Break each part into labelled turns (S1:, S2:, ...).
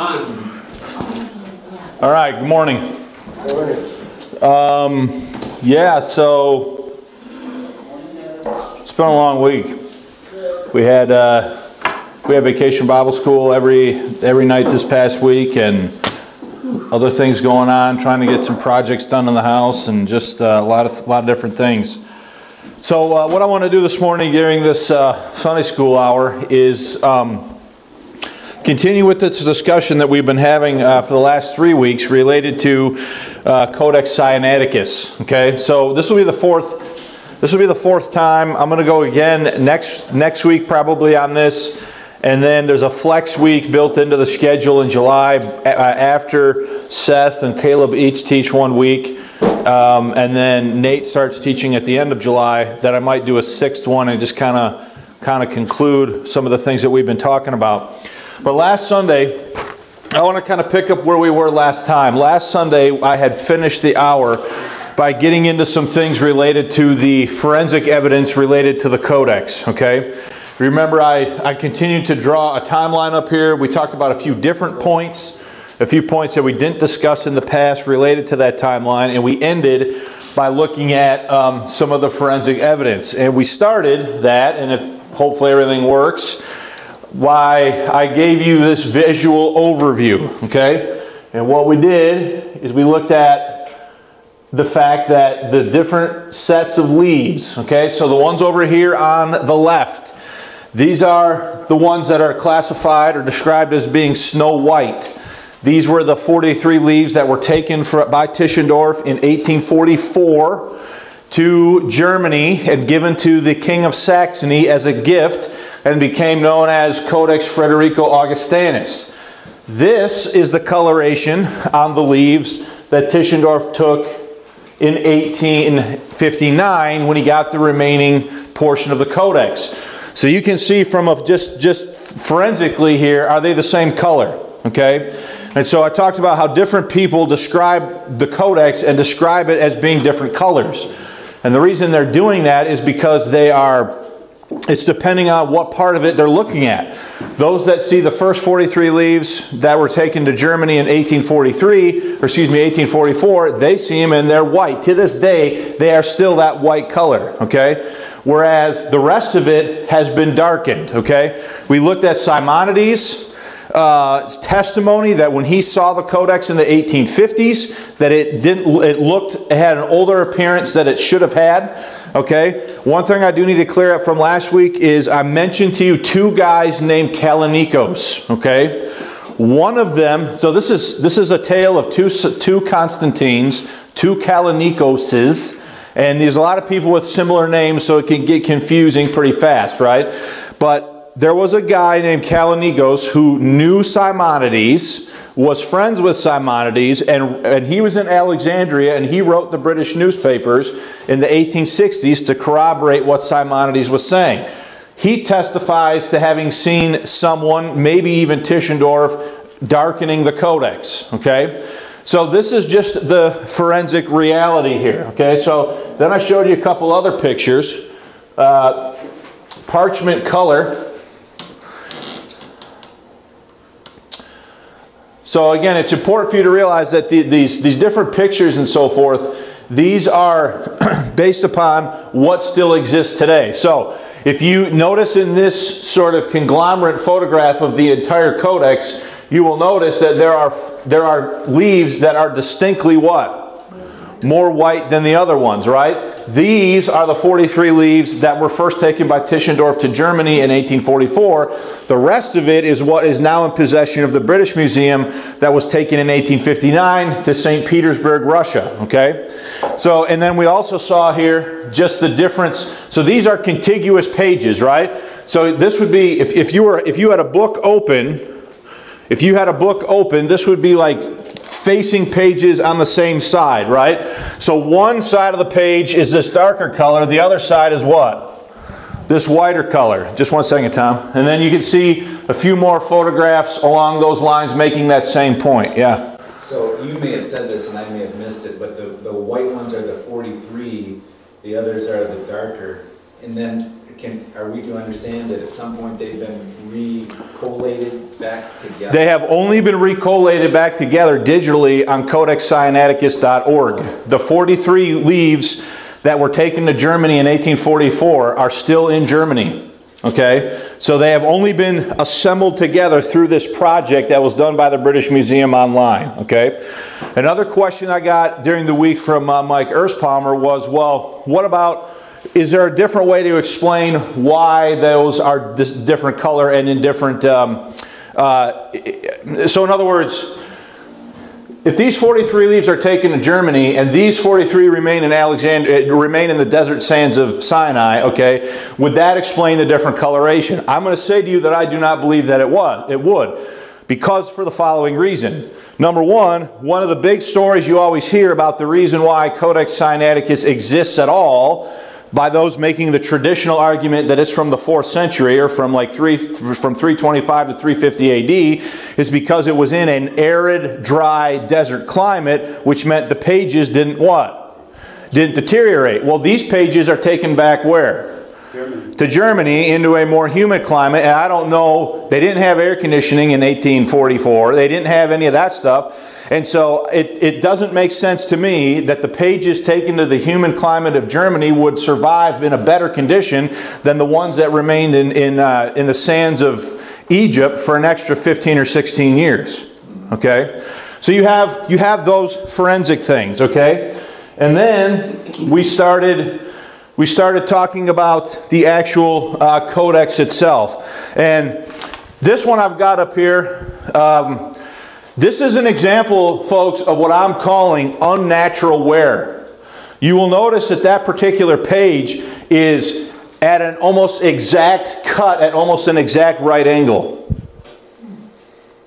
S1: All right, good morning. Um, yeah, so it's been a long week. We had uh, we had vacation Bible school every every night this past week, and other things going on, trying to get some projects done in the house, and just uh, a lot of a lot of different things. So, uh, what I want to do this morning during this uh, Sunday school hour is. Um, continue with this discussion that we've been having uh, for the last three weeks related to uh, Codex Sinaiticus. Okay, so this will be the fourth. This will be the fourth time. I'm going to go again next next week probably on this, and then there's a flex week built into the schedule in July uh, after Seth and Caleb each teach one week. Um, and then Nate starts teaching at the end of July. That I might do a sixth one and just kind of kind of conclude some of the things that we've been talking about. But last Sunday, I want to kind of pick up where we were last time. Last Sunday, I had finished the hour by getting into some things related to the forensic evidence related to the codex, okay? Remember, I, I continued to draw a timeline up here. We talked about a few different points, a few points that we didn't discuss in the past related to that timeline, and we ended by looking at um, some of the forensic evidence. And we started that, and if hopefully everything works, why I gave you this visual overview, okay? And what we did is we looked at the fact that the different sets of leaves, okay? So the ones over here on the left, these are the ones that are classified or described as being snow white. These were the 43 leaves that were taken by Tischendorf in 1844 to Germany and given to the King of Saxony as a gift and became known as Codex Friderico Augustanus. This is the coloration on the leaves that Tischendorf took in 1859 when he got the remaining portion of the codex. So you can see from a, just, just forensically here, are they the same color? Okay? And so I talked about how different people describe the codex and describe it as being different colors. And the reason they're doing that is because they are it's depending on what part of it they're looking at. Those that see the first 43 leaves that were taken to Germany in 1843, or excuse me, 1844, they see them and they're white. To this day, they are still that white color, okay? Whereas the rest of it has been darkened, okay? We looked at Simonides, uh, testimony that when he saw the codex in the 1850s that it didn't it looked it had an older appearance that it should have had Okay? One thing I do need to clear up from last week is I mentioned to you two guys named Kallinikos. Okay? One of them, so this is this is a tale of two two Constantines, two Kallinikoses, and there's a lot of people with similar names, so it can get confusing pretty fast, right? But there was a guy named Kallinikos who knew Simonides was friends with Simonides, and, and he was in Alexandria, and he wrote the British newspapers in the 1860s to corroborate what Simonides was saying. He testifies to having seen someone, maybe even Tischendorf, darkening the codex. Okay? So this is just the forensic reality here. Okay? So then I showed you a couple other pictures. Uh, parchment color So again, it's important for you to realize that the, these, these different pictures and so forth, these are based upon what still exists today. So if you notice in this sort of conglomerate photograph of the entire codex, you will notice that there are, there are leaves that are distinctly what? More white than the other ones, right? These are the 43 leaves that were first taken by Tischendorf to Germany in 1844. The rest of it is what is now in possession of the British Museum that was taken in 1859 to St. Petersburg, Russia. Okay? So, and then we also saw here just the difference. So these are contiguous pages, right? So this would be, if, if you were, if you had a book open, if you had a book open, this would be like facing pages on the same side, right? So one side of the page is this darker color, the other side is what? This whiter color. Just one second, Tom. And then you can see a few more photographs along those lines making that same point. Yeah.
S2: So you may have said this and I may have missed it, but the, the white ones are the 43, the others are the darker. And then can, are we to understand that at some point they've been re-collated back together?
S1: They have only been recollated back together digitally on codexsinaiticus.org. The 43 leaves that were taken to Germany in 1844 are still in Germany. Okay? So they have only been assembled together through this project that was done by the British Museum online. Okay? Another question I got during the week from uh, Mike Erspalmer was well, what about is there a different way to explain why those are this different color and in different um, uh, so in other words if these 43 leaves are taken to Germany and these 43 remain in Alexander remain in the desert sands of Sinai, okay, would that explain the different coloration? I'm going to say to you that I do not believe that it was. It would. Because for the following reason. Number one, one of the big stories you always hear about the reason why Codex Sinaiticus exists at all by those making the traditional argument that it's from the 4th century or from like 3 from 325 to 350 AD is because it was in an arid, dry desert climate, which meant the pages didn't what? Didn't deteriorate. Well, these pages are taken back where? Germany. To Germany into a more humid climate, and I don't know, they didn't have air conditioning in 1844. They didn't have any of that stuff. And so it, it doesn't make sense to me that the pages taken to the human climate of Germany would survive in a better condition than the ones that remained in, in, uh, in the sands of Egypt for an extra 15 or 16 years. Okay? So you have, you have those forensic things, okay? And then we started we started talking about the actual uh, codex itself. And this one I've got up here, um, this is an example, folks, of what I'm calling unnatural wear. You will notice that that particular page is at an almost exact cut, at almost an exact right angle.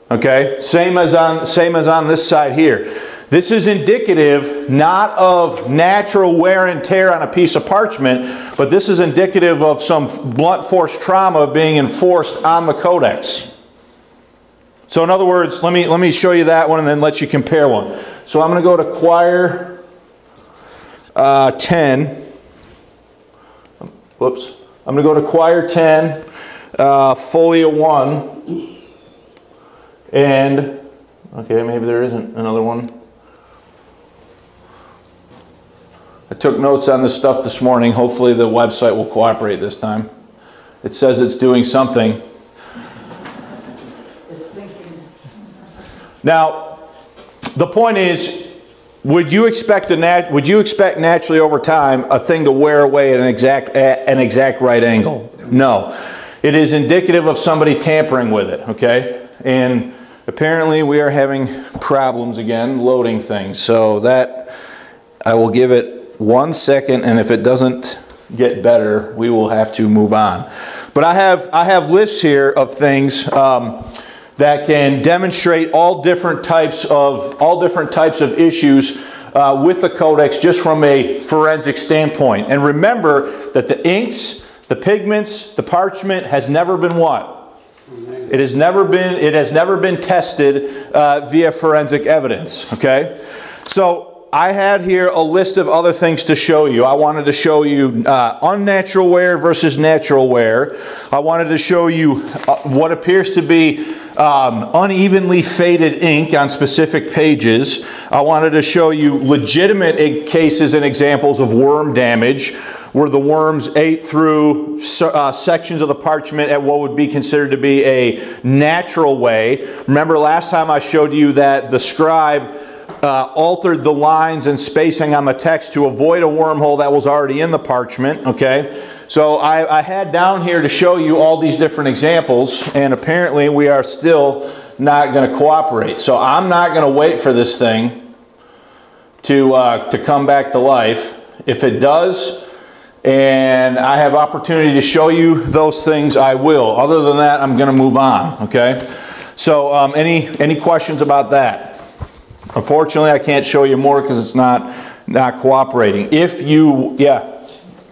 S1: Okay, same as on, same as on this side here. This is indicative not of natural wear and tear on a piece of parchment, but this is indicative of some blunt force trauma being enforced on the codex. So in other words, let me, let me show you that one and then let you compare one. So I'm going to go to quire uh, 10. Whoops. I'm going to go to quire 10, uh, folio 1. And, okay, maybe there isn't another one. I took notes on this stuff this morning. Hopefully the website will cooperate this time. It says it's doing something. Now, the point is, would you expect the nat- would you expect naturally over time a thing to wear away at an exact at an exact right angle? No. It is indicative of somebody tampering with it, okay? And apparently we are having problems again loading things. So that I will give it one second and if it doesn't get better, we will have to move on. But I have I have lists here of things um, that can demonstrate all different types of all different types of issues uh, with the codex just from a forensic standpoint. And remember that the inks, the pigments, the parchment has never been what? It has never been it has never been tested uh, via forensic evidence. Okay, so I had here a list of other things to show you. I wanted to show you uh, unnatural wear versus natural wear. I wanted to show you uh, what appears to be um, unevenly faded ink on specific pages. I wanted to show you legitimate cases and examples of worm damage where the worms ate through uh, sections of the parchment at what would be considered to be a natural way. Remember last time I showed you that the scribe uh, altered the lines and spacing on the text to avoid a wormhole that was already in the parchment, okay? So I, I had down here to show you all these different examples, and apparently we are still not going to cooperate. So I'm not going to wait for this thing to, uh, to come back to life. If it does, and I have opportunity to show you those things, I will. Other than that, I'm going to move on, okay? So um, any, any questions about that? Unfortunately, I can't show you more because it's not, not cooperating. If you, yeah,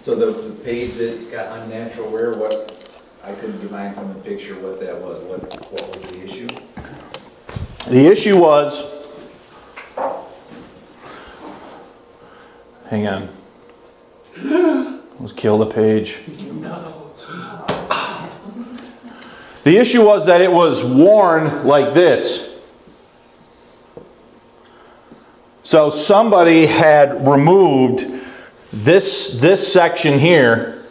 S2: So the, the page that's got unnatural wear, what, I couldn't divine from the picture what that was, what, what was the issue?
S1: the issue was, hang on. Let's kill the page. The issue was that it was worn like this. So somebody had removed this, this section here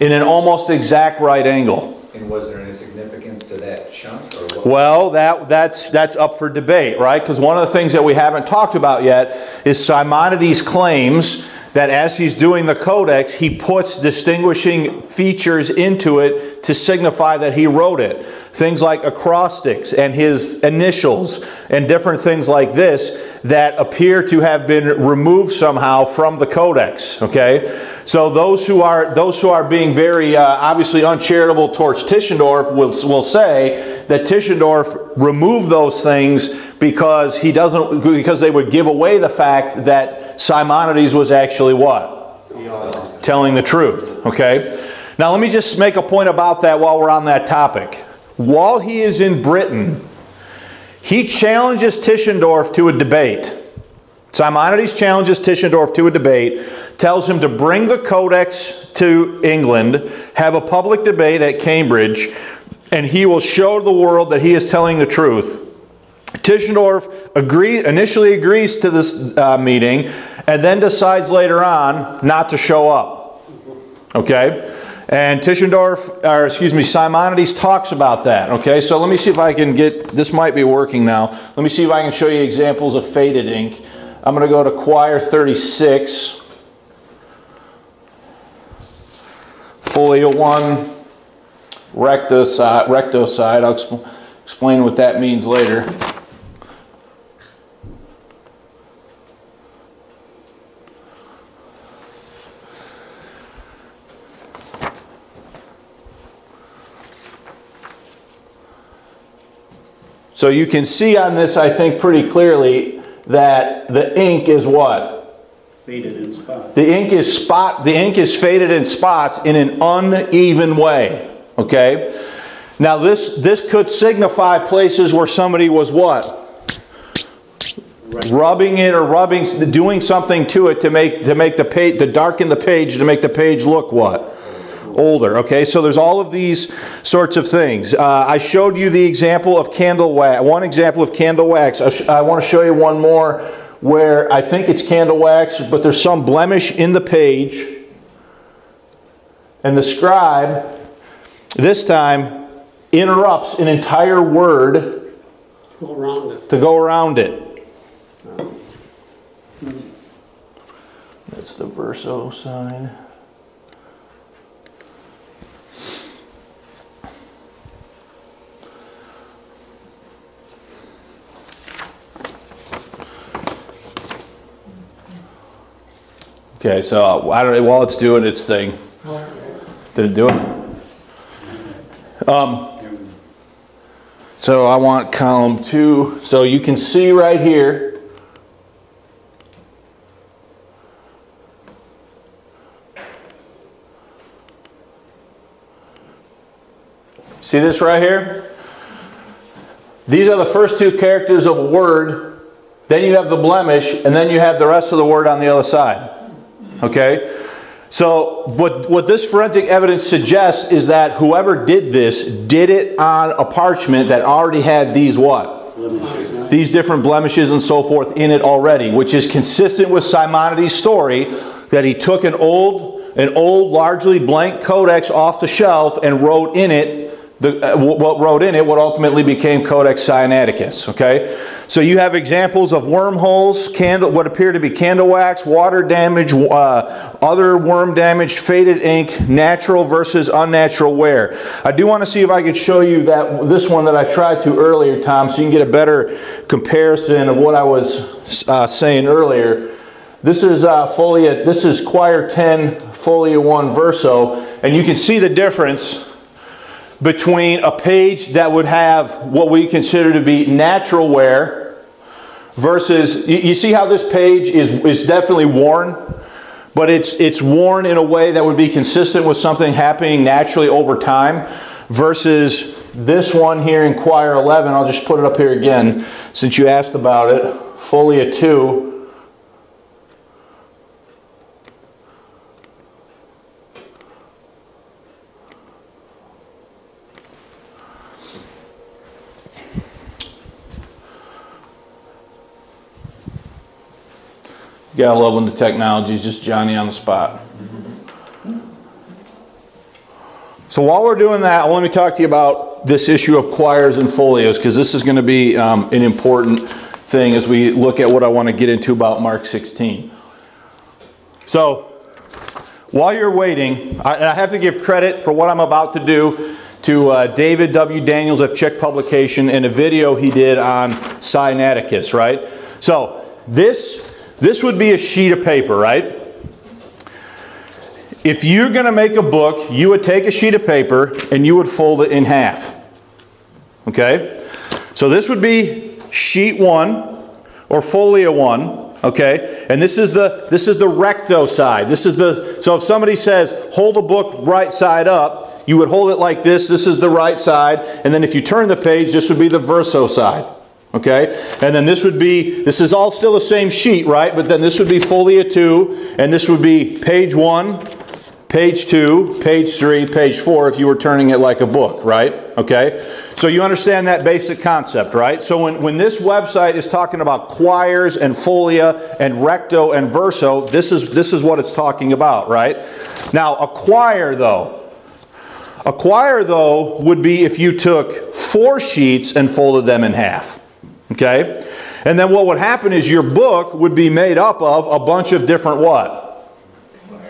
S1: in an almost exact right angle.
S2: And was there any significance to that chunk or?
S1: Well, that, that's, that's up for debate, right? Because one of the things that we haven't talked about yet is Simonides claims that as he's doing the codex, he puts distinguishing features into it to signify that he wrote it. Things like acrostics and his initials and different things like this that appear to have been removed somehow from the codex, okay? So those who are, those who are being very uh, obviously uncharitable towards Tischendorf will, will say that Tischendorf removed those things because he doesn't, because they would give away the fact that Simonides was actually what? Telling the truth, okay? Now let me just make a point about that while we're on that topic. While he is in Britain, he challenges Tischendorf to a debate. Simonides challenges Tischendorf to a debate, tells him to bring the codex to England, have a public debate at Cambridge, and he will show the world that he is telling the truth. Tischendorf agree, initially agrees to this uh, meeting and then decides later on not to show up. Okay? And Tischendorf, or excuse me, Simonides talks about that. Okay, so let me see if I can get, this might be working now. Let me see if I can show you examples of faded ink. I'm going to go to Quire 36, Folio 1, recto side, recto side. I'll exp explain what that means later. So you can see on this, I think, pretty clearly that the ink is what?
S3: Faded in spots.
S1: The ink is spot. The ink is faded in spots in an uneven way. Okay. Now this this could signify places where somebody was what? Rubbing it or rubbing, doing something to it to make to make the page to darken the page to make the page look what? Older. Okay, so there's all of these sorts of things. Uh, I showed you the example of candle wax, one example of candle wax. I, I want to show you one more where I think it's candle wax, but there's some blemish in the page. And the scribe, this time, interrupts an entire word
S3: Go
S1: to go around it. That's the verso sign. Okay, so I don't know, while it's doing its thing, did it do it? Um, so I want column two, so you can see right here. See this right here? These are the first two characters of a word, then you have the blemish, and then you have the rest of the word on the other side. Okay? So what, what this forensic evidence suggests is that whoever did this did it on a parchment that already had these what?
S3: Blemishes.
S1: These different blemishes and so forth in it already, which is consistent with Simonides' story that he took an old, an old largely blank codex off the shelf and wrote in it the, uh, what wrote in it what ultimately became Codex Sinaiticus. Okay, so you have examples of wormholes, candle, what appear to be candle wax, water damage, uh, other worm damage, faded ink, natural versus unnatural wear. I do want to see if I could show you that this one that I tried to earlier, Tom, so you can get a better comparison of what I was uh, saying earlier. This is uh, Folia, this is Quire 10, Folia 1 Verso, and you can see the difference between a page that would have what we consider to be natural wear versus, you, you see how this page is, is definitely worn, but it's, it's worn in a way that would be consistent with something happening naturally over time versus this one here in Quire 11, I'll just put it up here again since you asked about it, Folia 2, Gotta love when the technology's just Johnny on the spot. So while we're doing that, let me talk to you about this issue of quires and folios, because this is going to be um, an important thing as we look at what I want to get into about Mark 16. So while you're waiting, I, I have to give credit for what I'm about to do to uh, David W. Daniels of Chick Publication in a video he did on Sinaiticus, right? So this, this would be a sheet of paper, right? If you're going to make a book, you would take a sheet of paper and you would fold it in half. Okay? So this would be sheet one or folio one. Okay? And this is the this is the recto side. This is the so if somebody says hold a book right side up, you would hold it like this. This is the right side. And then if you turn the page, this would be the verso side. Okay? And then this would be, this is all still the same sheet, right? But then this would be folio 2, and this would be page 1, page 2, page 3, page 4 if you were turning it like a book, right? Okay? So you understand that basic concept, right? So when, when this website is talking about quires and folia and recto and verso, this is, this is what it's talking about, right? Now, a quire, though, a quire, though, would be if you took four sheets and folded them in half. Okay? And then what would happen is your book would be made up of a bunch of different what?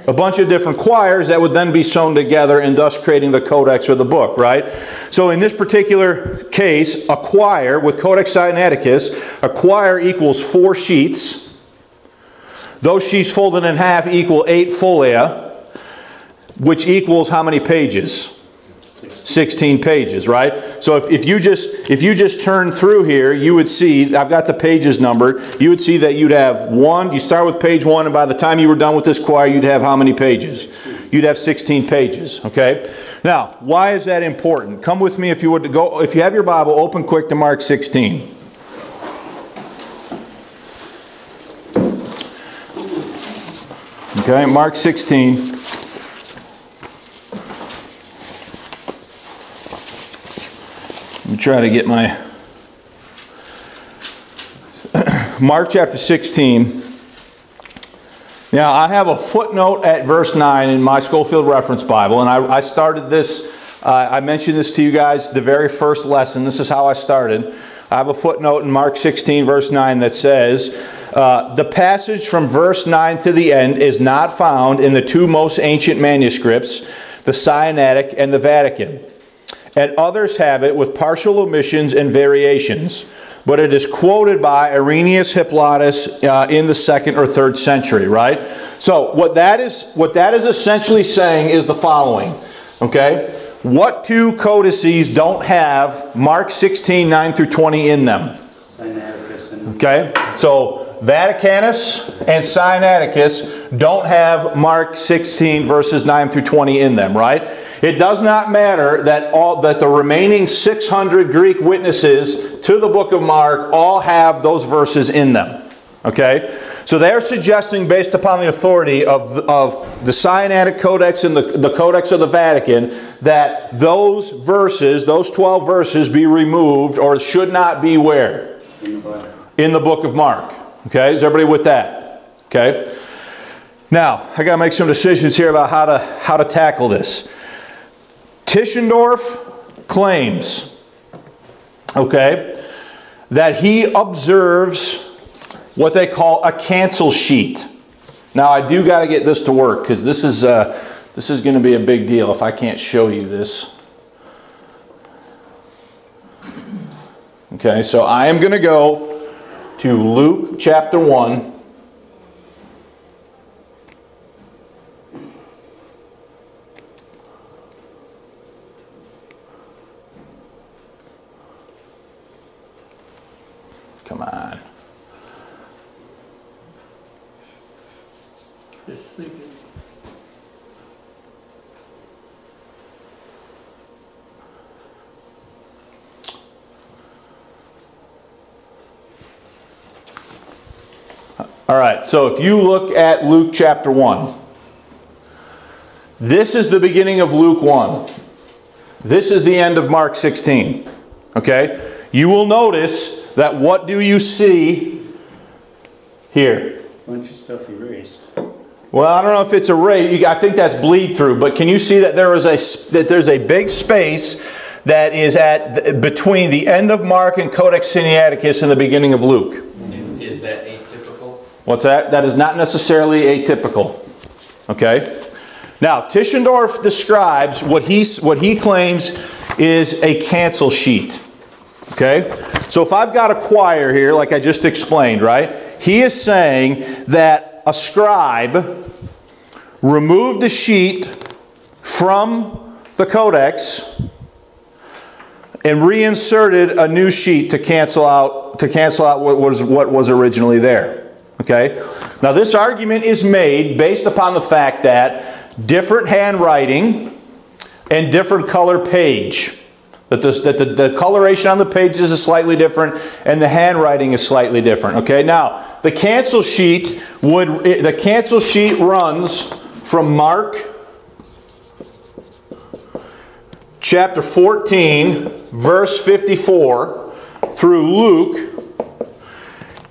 S1: A bunch of different quires that would then be sewn together and thus creating the codex or the book, right? So in this particular case, a quire with Codex Sinaiticus, a quire equals four sheets. Those sheets folded in half equal eight folia, which equals how many pages? 16 pages, right? So if, if you just if you just turn through here, you would see I've got the pages numbered. You would see that you'd have one. You start with page one, and by the time you were done with this quire, you'd have how many pages? You'd have 16 pages. Okay. Now, why is that important? Come with me if you would to go. If you have your Bible, open quick to Mark 16. Okay, Mark 16. Try to get my Mark chapter 16. Now, I have a footnote at verse 9 in my Scofield Reference Bible, and I, I started this, uh, I mentioned this to you guys the very first lesson. This is how I started. I have a footnote in Mark 16, verse 9, that says, uh, The passage from verse 9 to the end is not found in the two most ancient manuscripts, the Sinaitic and the Vatican and others have it with partial omissions and variations. But it is quoted by Irenaeus Hippolytus uh, in the second or third century, right? So what that is, what that is essentially saying is the following, okay? What two codices don't have Mark 16, 9 through 20 in them? Okay, so Vaticanus and Sinaiticus don't have Mark 16 verses 9 through 20 in them, right? It does not matter that all that the remaining 600 Greek witnesses to the book of Mark all have those verses in them. Okay? So they're suggesting, based upon the authority of the, of the Sinaitic Codex and the, the Codex of the Vatican, that those verses, those 12 verses, be removed or should not be where?
S3: in the
S1: in the book of Mark. Okay, is everybody with that? Okay. Now, I got to make some decisions here about how to how to tackle this. Tischendorf claims, okay, that he observes what they call a cancel sheet. Now, I do got to get this to work because this is uh, this is going to be a big deal if I can't show you this. Okay, so I am going to go to Luke chapter 1. Come on.
S3: Just thinking.
S1: All right, so if you look at Luke chapter 1, this is the beginning of Luke 1. This is the end of Mark 16. Okay? You will notice that what do you see here?
S3: A Bunch of stuff erased.
S1: Well, I don't know if it's erased. I think that's bleed through. But can you see that there is a that there's a big space that is at between the end of Mark and Codex Sinaiticus and the beginning of Luke? What's that? That is not necessarily atypical. Okay? Now, Tischendorf describes what he, what he claims is a cancel sheet. Okay? So if I've got a quire here, like I just explained, right? He is saying that a scribe removed the sheet from the codex and reinserted a new sheet to cancel out to cancel out what was what was originally there. Okay? Now this argument is made based upon the fact that different handwriting and different color page. That, this, that the, the coloration on the pages is slightly different and the handwriting is slightly different. Okay, now the cancel sheet would the cancel sheet runs from Mark chapter 14, verse 54, through Luke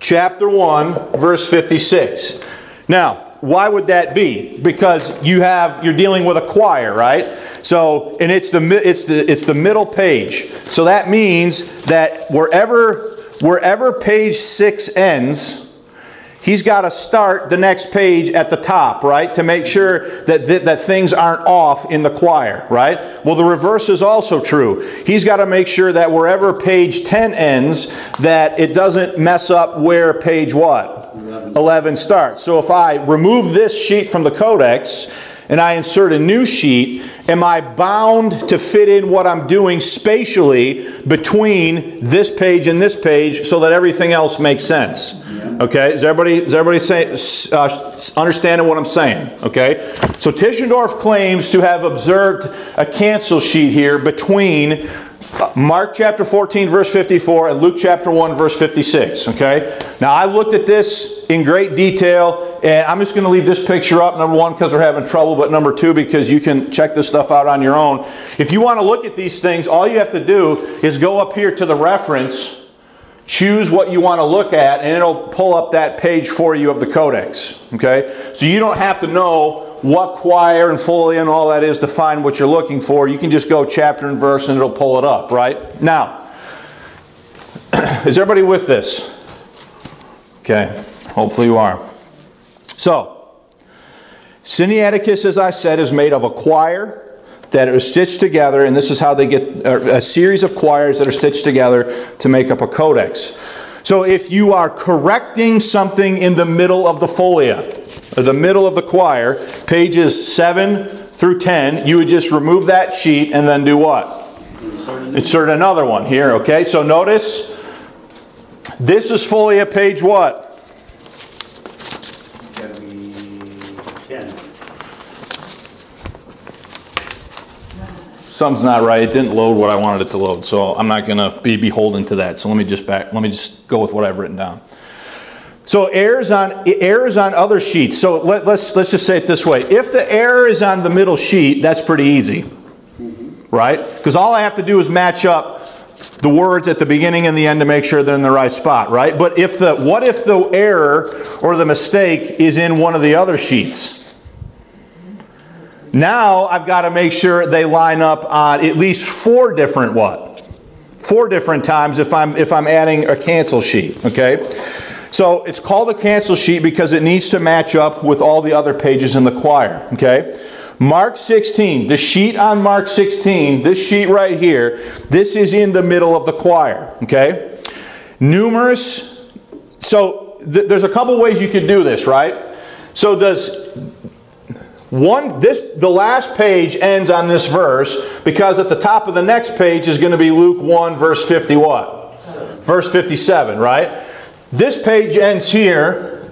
S1: chapter 1, verse 56. Now, why would that be? Because you have you're dealing with a quire, right? So, and it's the it's the it's the middle page. So that means that wherever wherever page 6 ends, he's got to start the next page at the top, right? To make sure that, that, that things aren't off in the quire, right? Well, the reverse is also true. He's got to make sure that wherever page 10 ends, that it doesn't mess up where page what? 11, 11 starts. So if I remove this sheet from the codex, and I insert a new sheet, am I bound to fit in what I'm doing spatially between this page and this page so that everything else makes sense? Okay, is everybody, is everybody say, uh, understanding what I'm saying? Okay, so Tischendorf claims to have observed a cancel sheet here between uh, Mark chapter 14, verse 54, and Luke chapter 1, verse 56. Okay? Now, I looked at this in great detail, and I'm just going to leave this picture up, number one, because we're having trouble, but number two, because you can check this stuff out on your own. If you want to look at these things, all you have to do is go up here to the reference, choose what you want to look at, and it'll pull up that page for you of the codex. Okay? So you don't have to know what quire and folio and all that is to find what you're looking for. You can just go chapter and verse and it'll pull it up, right? Now, is everybody with this? Okay, hopefully you are. So, Sinaiticus, as I said, is made of a quire that are stitched together, and this is how they get a series of quires that are stitched together to make up a codex. So if you are correcting something in the middle of the folia, or the middle of the quire, pages 7 through 10, you would just remove that sheet and then do what? Insert another one here, okay? So notice, this is folia page what?
S3: Gotta be ten.
S1: Something's not right. It didn't load what I wanted it to load, so I'm not to be beholden to that. So let me just back. Let me just go with what I've written down. So errors on errors on other sheets. So let, let's let's just say it this way: if the error is on the middle sheet, that's pretty easy, right? Because all I have to do is match up the words at the beginning and the end to make sure they're in the right spot, right? But if the what if the error or the mistake is in one of the other sheets? Now I've got to make sure they line up on at least four different what? Four different times if I'm if I'm adding a cancel sheet, okay? So it's called a cancel sheet because it needs to match up with all the other pages in the quire, okay? Mark 16, the sheet on Mark 16, this sheet right here, this is in the middle of the quire, okay? Numerous, so th there's a couple ways you could do this, right? So does one, this, the last page ends on this verse because at the top of the next page is going to be Luke 1 verse 50 what? Verse 57, right? This page ends here.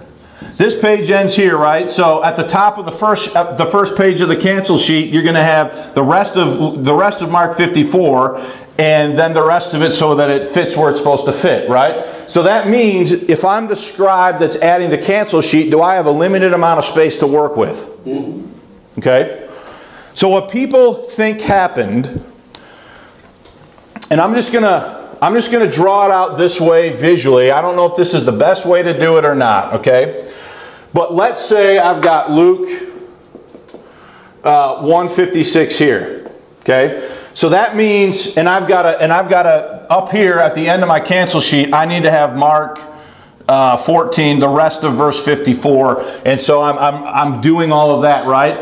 S1: This page ends here, right? So at the top of the first the first page of the cancel sheet, you're going to have the rest of the rest of Mark 54 and then the rest of it so that it fits where it's supposed to fit, right? So that means if I'm the scribe that's adding the cancel sheet, do I have a limited amount of space to work with? Mm-hmm. Okay? So what people think happened, and I'm just gonna I'm just gonna draw it out this way visually. I don't know if this is the best way to do it or not, okay? But let's say I've got Luke uh, 156 here. Okay? So that means, and I've got a, and I've got a, up here at the end of my cancel sheet, I need to have Mark uh, 14, the rest of verse 54. And so I'm, I'm, I'm doing all of that, right?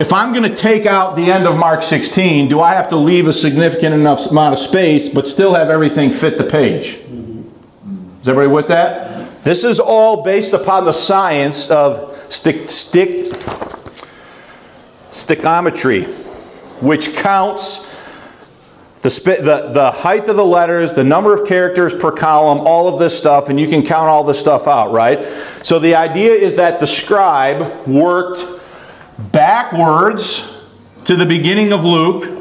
S1: If I'm going to take out the end of Mark 16, do I have to leave a significant enough amount of space but still have everything fit the page? Is everybody with that? This is all based upon the science of stick, stick, stichometry, which counts the, the, the height of the letters, the number of characters per column, all of this stuff, and you can count all this stuff out, right? So the idea is that the scribe worked backwards to the beginning of Luke,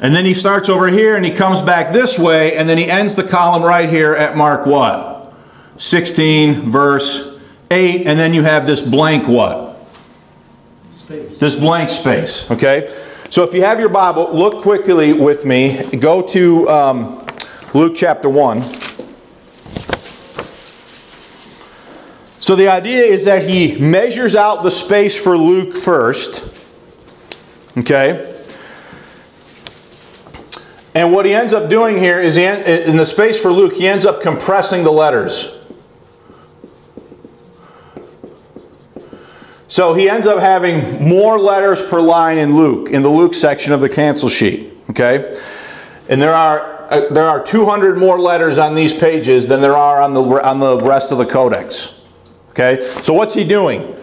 S1: and then he starts over here and he comes back this way, and then he ends the column right here at Mark what? 16, verse 8, and then you have this blank what?
S3: Space.
S1: This blank space, okay? So if you have your Bible, look quickly with me. Go to um, Luke chapter 1. So the idea is that he measures out the space for Luke first. Okay? And what he ends up doing here is, he, in the space for Luke, he ends up compressing the letters. So he ends up having more letters per line in Luke, in the Luke section of the cancel sheet. Okay? And there are, uh, there are 200 more letters on these pages than there are on the, on the rest of the codex. Okay? So what's he doing?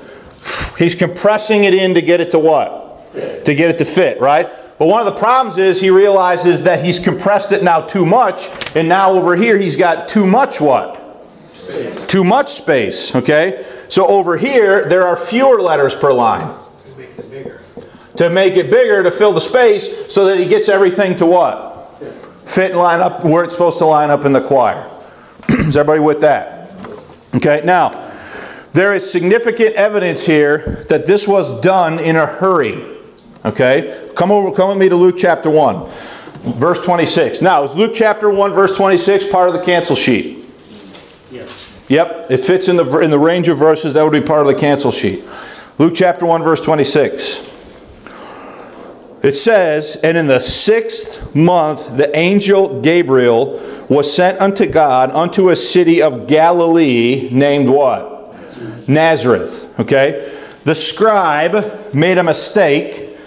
S1: He's compressing it in to get it to what? To get it to fit, right? But one of the problems is he realizes that he's compressed it now too much, and now over here he's got too much what? Space. Too much space, okay? So over here, there are fewer letters per line.
S4: To make it bigger.
S1: To make it bigger, to fill the space, so that he gets everything to what? Fit and line up where it's supposed to line up in the quire. is everybody with that? Okay, now, there is significant evidence here that this was done in a hurry. Okay? Come over, come with me to Luke chapter 1, verse 26. Now, is Luke chapter 1, verse 26 part of the cancel sheet?
S3: Yes.
S1: Yep, it fits in the, in the range of verses. That would be part of the cancel sheet. Luke chapter 1, verse 26. It says, And in the sixth month the angel Gabriel was sent unto God unto a city of Galilee named what? Nazareth. Okay? The scribe made a mistake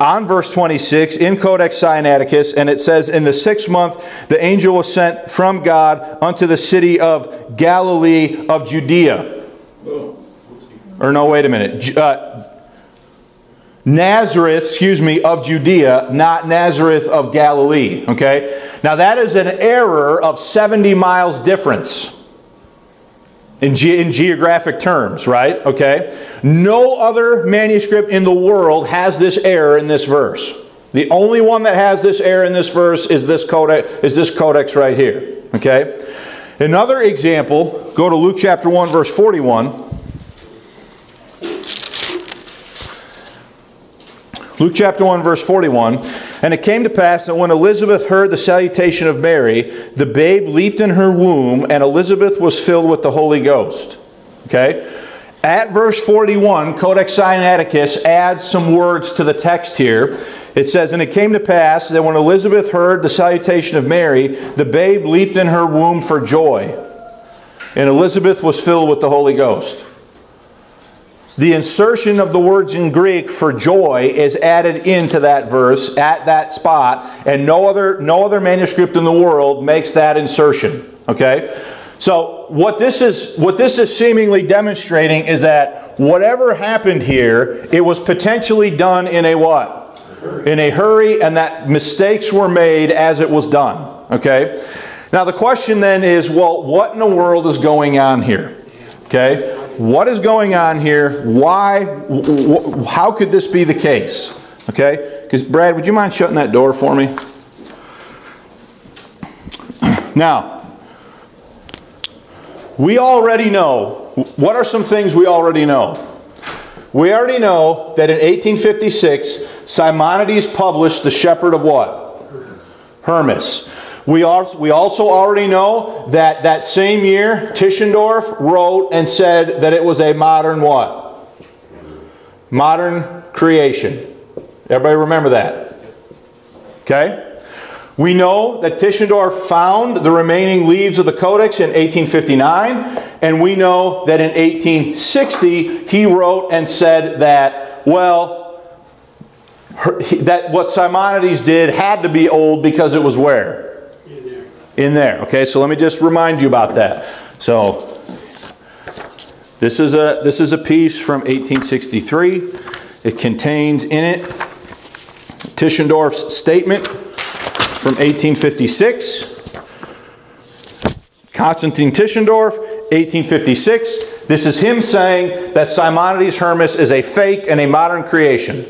S1: on verse 26 in Codex Sinaiticus, and it says, In the sixth month the angel was sent from God unto the city of Galilee of Judea. Or no, wait a minute. Uh, Nazareth, excuse me, of Judea, not Nazareth of Galilee. Okay? Now that is an error of 70 miles difference in, ge in geographic terms, right? Okay? No other manuscript in the world has this error in this verse. The only one that has this error in this verse is this codex, is this codex right here. Okay? Another example, go to Luke chapter 1, verse 41. Luke chapter 1, verse 41. And it came to pass that when Elizabeth heard the salutation of Mary, the babe leaped in her womb, and Elizabeth was filled with the Holy Ghost. Okay? At verse 41, Codex Sinaiticus adds some words to the text here. It says, And it came to pass that when Elizabeth heard the salutation of Mary, the babe leaped in her womb for joy. And Elizabeth was filled with the Holy Ghost. The insertion of the words in Greek for joy is added into that verse at that spot, and no other, no other manuscript in the world makes that insertion. Okay? So what this is what this is seemingly demonstrating is that whatever happened here, it was potentially done in a what? In a hurry, and that mistakes were made as it was done. Okay? Now the question then is, well, what in the world is going on here? Okay? What is going on here? Why? How could this be the case? Okay? Because, Brad, would you mind shutting that door for me? Now, we already know. What are some things we already know? We already know that in 1856, Simonides published The Shepherd of what? Hermas. We also, already know that that same year, Tischendorf wrote and said that it was a modern what? Modern creation. Everybody remember that? Okay? We know that Tischendorf found the remaining leaves of the Codex in 1859, and we know that in 1860 he wrote and said that, well, her- that what Simonides did had to be old because it was where?
S3: In there.
S1: Okay, so let me just remind you about that. So this is a this is a piece from 1863. It contains in it Tischendorf's statement from 1856. Constantine Tischendorf, 1856. This is him saying that Simonides Hermas is a fake and a modern creation.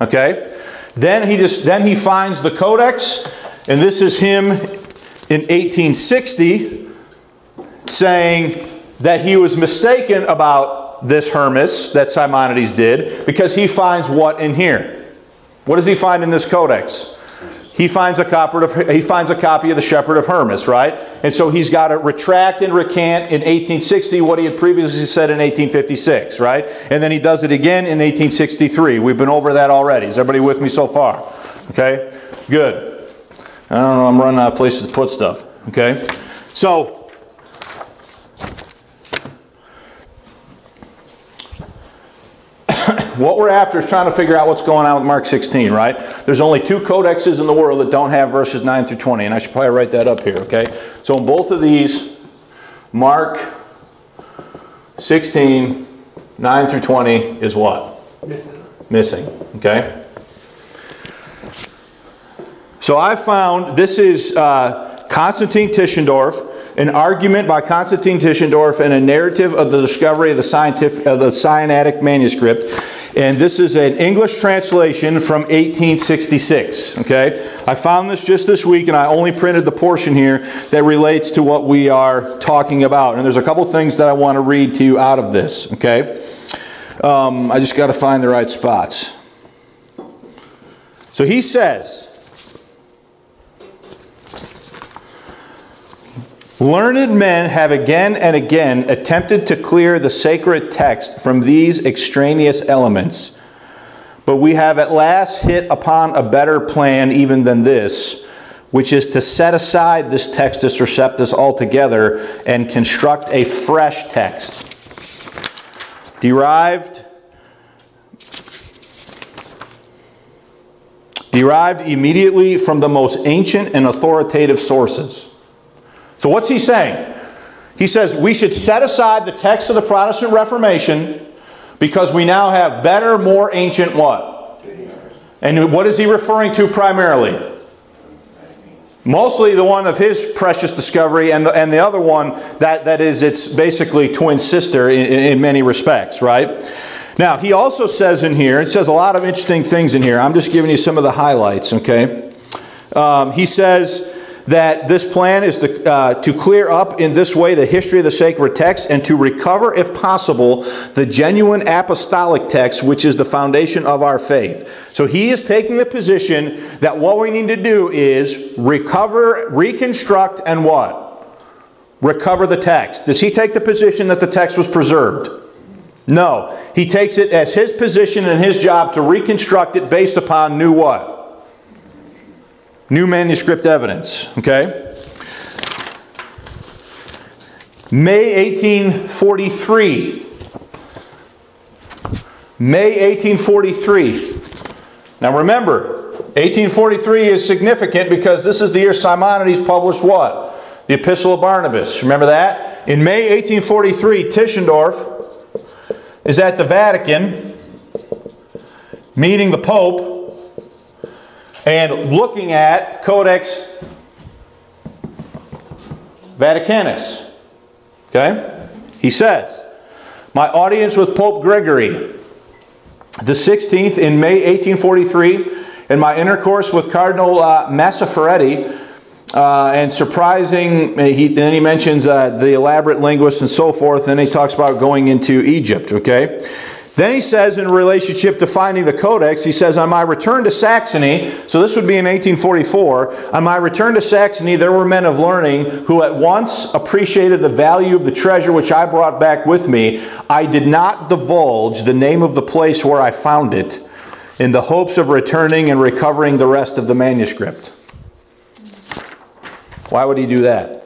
S1: Okay? Then he just then he finds the Codex, and this is him in 1860 saying that he was mistaken about this Hermas that Simonides did because he finds what in here? What does he find in this codex? He finds a copy of, he finds a copy of the Shepherd of Hermas, right? And so he's got to retract and recant in 1860 what he had previously said in 1856, right? And then he does it again in 1863. We've been over that already. Is everybody with me so far? Okay? Good. I don't know, I'm running out of places to put stuff. Okay? So, what we're after is trying to figure out what's going on with Mark 16, right? There's only two codexes in the world that don't have verses 9 through 20, and I should probably write that up here, okay? So in both of these, Mark 16, 9 through 20 is what? Missing, okay? So I found this is uh, Constantine Tischendorf, an argument by Constantine Tischendorf and a narrative of the discovery of the scientific of the Sinaitic manuscript. And this is an English translation from 1866. Okay, I found this just this week, and I only printed the portion here that relates to what we are talking about. And there's a couple things that I want to read to you out of this. Okay, um, I just got to find the right spots. So he says. Learned men have again and again attempted to clear the sacred text from these extraneous elements, but we have at last hit upon a better plan even than this, which is to set aside this Textus Receptus altogether and construct a fresh text, derived derived immediately from the most ancient and authoritative sources. So what's he saying? He says we should set aside the text of the Protestant Reformation because we now have better, more ancient what? And what is he referring to primarily? Mostly the one of his precious discovery and the, and the other one that, that is its basically twin sister in, in many respects, right? Now, he also says in here, it says a lot of interesting things in here. I'm just giving you some of the highlights, okay? Um, he says that this plan is to, uh, to clear up in this way the history of the sacred text and to recover, if possible, the genuine apostolic text, which is the foundation of our faith. So he is taking the position that what we need to do is recover, reconstruct, and what? Recover the text. Does he take the position that the text was preserved? No. He takes it as his position and his job to reconstruct it based upon new what? New manuscript evidence, okay? May 1843. May 1843. Now remember, 1843 is significant because this is the year Simonides published what? The Epistle of Barnabas. Remember that? In May 1843, Tischendorf is at the Vatican meeting the Pope and looking at Codex Vaticanus. Okay? He says, My audience with Pope Gregory, the 16th in May 1843, and my intercourse with Cardinal uh, uh, and surprising, he, then he mentions uh, the elaborate linguists and so forth, then he talks about going into Egypt, okay? Then he says, in relationship to finding the codex, he says, On my return to Saxony, so this would be in 1844, on my return to Saxony, there were men of learning who at once appreciated the value of the treasure which I brought back with me. I did not divulge the name of the place where I found it in the hopes of returning and recovering the rest of the manuscript. Why would he do that?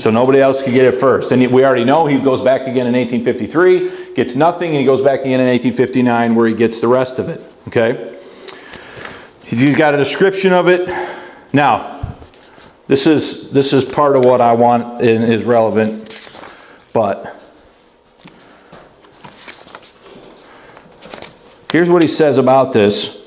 S1: So nobody else could get it first. And we already know he goes back again in 1853, gets nothing, and he goes back again in 1859 where he gets the rest of it. Okay? He's got a description of it. Now, this is this is part of what I want and is relevant, but here's what he says about this.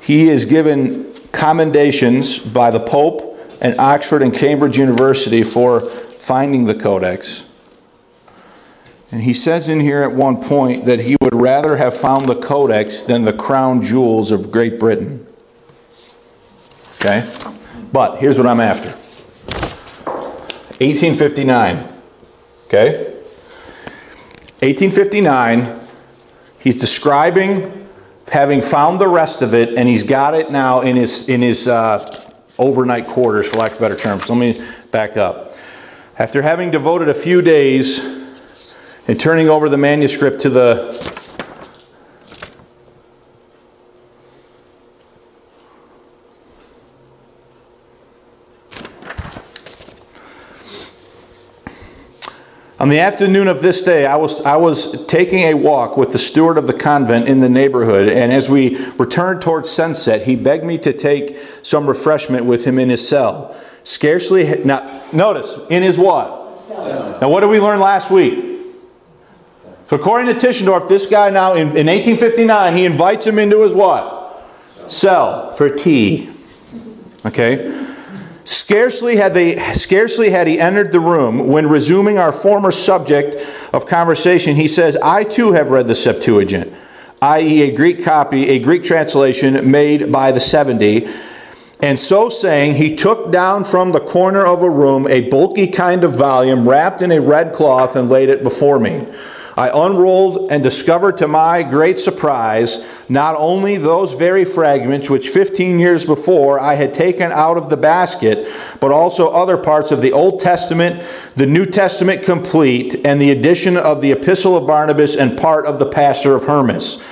S1: He is given commendations by the Pope and Oxford and Cambridge University for finding the Codex. And he says in here at one point that he would rather have found the Codex than the crown jewels of Great Britain. Okay? But here's what I'm after 1859. Okay? 1859, he's describing having found the rest of it, and he's got it now in his, in his uh, overnight quarters, for lack of better terms. Let me back up. After having devoted a few days and turning over the manuscript to the On the afternoon of this day, I was, I was taking a walk with the steward of the convent in the neighborhood, and as we returned towards sunset, he begged me to take some refreshment with him in his cell. Scarcely, now, notice, in his what? Cell. Now, what did we learn last week? So, according to Tischendorf, this guy now, in, in 1859, he invites him into his what? Cell for tea. Okay? Scarcely had, they, scarcely had he entered the room when, resuming our former subject of conversation, he says, I too have read the Septuagint, i.e., a Greek copy, a Greek translation made by the 70. And so saying, he took down from the corner of a room a bulky kind of volume wrapped in a red cloth and laid it before me. I unrolled and discovered to my great surprise not only those very fragments which 15 years before I had taken out of the basket, but also other parts of the Old Testament, the New Testament complete, and the addition of the Epistle of Barnabas and part of the Pastor of Hermas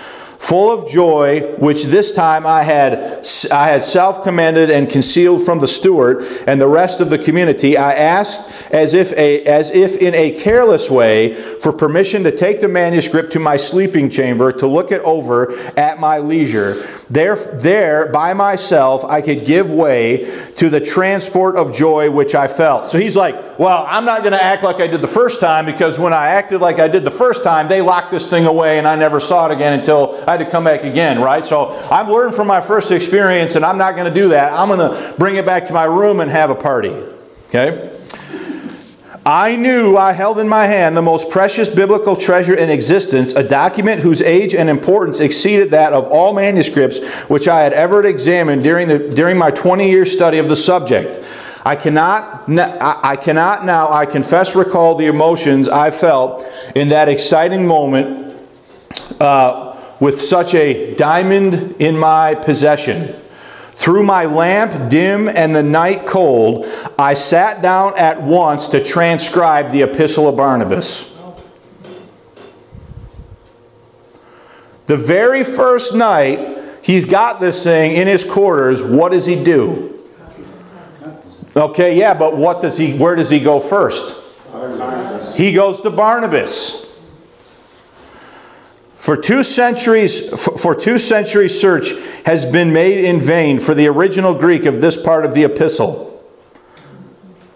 S1: full of joy, which this time I had, I had self commended and concealed from the steward and the rest of the community, I asked, as if, a, as if in a careless way, for permission to take the manuscript to my sleeping chamber to look it over at my leisure. There, there, by myself, I could give way to the transport of joy which I felt. So he's like, Well, I'm not going to act like I did the first time because when I acted like I did the first time, they locked this thing away and I never saw it again until I had to come back again, right? So I've learned from my first experience and I'm not going to do that. I'm going to bring it back to my room and have a party. Okay? I knew I held in my hand the most precious biblical treasure in existence, a document whose age and importance exceeded that of all manuscripts which I had ever examined during, the, during my 20 year study of the subject. I cannot, I cannot now, I confess, recall the emotions I felt in that exciting moment uh, with such a diamond in my possession. Through my lamp dim and the night cold, I sat down at once to transcribe the Epistle of Barnabas. The very first night he's got this thing in his quarters, what does he do? Okay, yeah, but what does he where does he go first? He goes to Barnabas. For two centuries, for two centuries, search has been made in vain for the original Greek of this part of the epistle.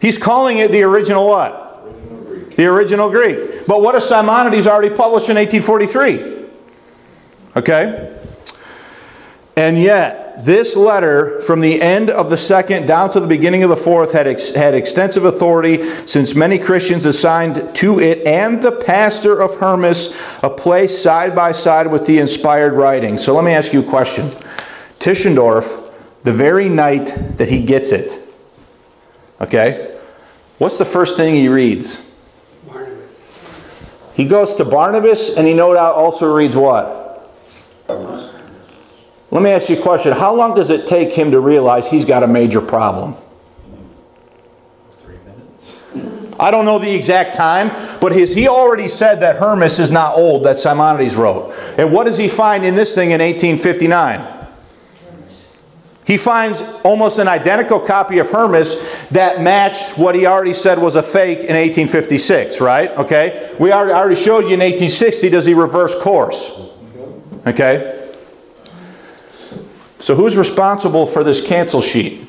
S1: He's calling it the original what? Original The original Greek. But what if Simonides already published in 1843? Okay? And yet, this letter, from the end of the second down to the beginning of the fourth, had, ex had extensive authority since many Christians assigned to it and the pastor of Hermas a place side by side with the inspired writing. So let me ask you a question. Tischendorf, the very night that he gets it, okay, What's the first thing he reads?
S3: Barnabas.
S1: He goes to Barnabas and he no doubt also reads what? Let me ask you a question. How long does it take him to realize he's got a major problem?
S2: Three minutes.
S1: I don't know the exact time, but his, he already said that Hermas is not old, that Simonides wrote. And what does he find in this thing in 1859? He finds almost an identical copy of Hermas that matched what he already said was a fake in 1856, right? Okay? We already, showed you in 1860, does he reverse course? Okay? So who's responsible for this cancel sheet?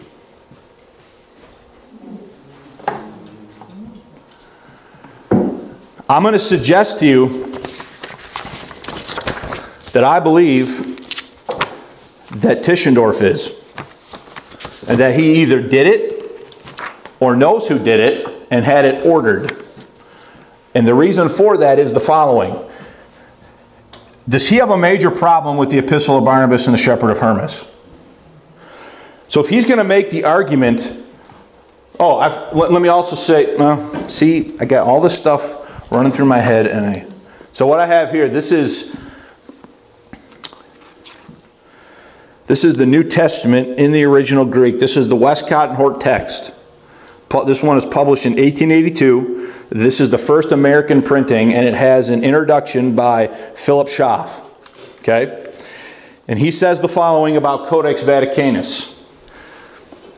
S1: I'm going to suggest to you that I believe that Tischendorf is. And that he either did it or knows who did it and had it ordered. And the reason for that is the following. Does he have a major problem with the Epistle of Barnabas and the Shepherd of Hermas? So if he's going to make the argument, oh, I've, let, let me also say, well, see, I got all this stuff running through my head, and I. So what I have here, this is this is the New Testament in the original Greek. This is the Westcott and Hort text. This one is published in 1882. This is the first American printing, and it has an introduction by Philip Schaff. Okay? And he says the following about Codex Vaticanus.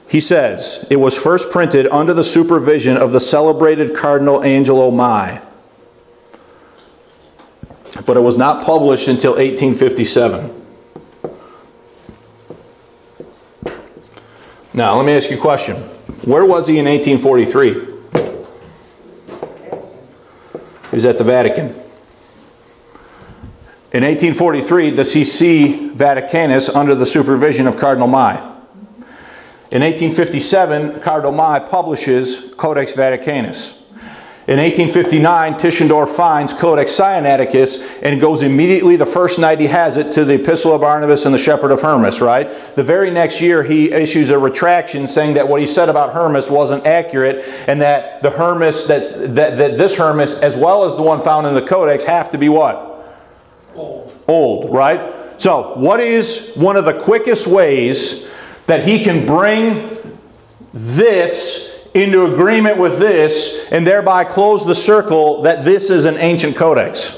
S1: He says, it was first printed under the supervision of the celebrated Cardinal Angelo Mai, but it was not published until 1857. Now, let me ask you a question. Where was he in 1843? He was at the Vatican. In 1843, does he see Vaticanus under the supervision of Cardinal Mai? In 1857, Cardinal Mai publishes Codex Vaticanus. In 1859, Tischendorf finds Codex Sinaiticus and goes immediately, the first night he has it, to the Epistle of Barnabas and the Shepherd of Hermas, right? The very next year, he issues a retraction saying that what he said about Hermas wasn't accurate and that the Hermas, that's, that, that this Hermas, as well as the one found in the Codex, have to be what?
S3: Old.
S1: old, right? So, what is one of the quickest ways that he can bring this into agreement with this and thereby close the circle that this is an ancient codex?